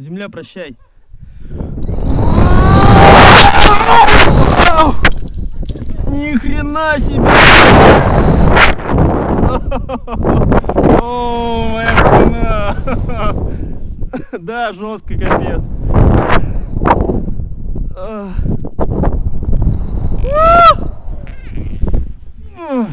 Земля, прощай. Ни хрена себе! О, моя спина! Да, жестко, капец. Ugh.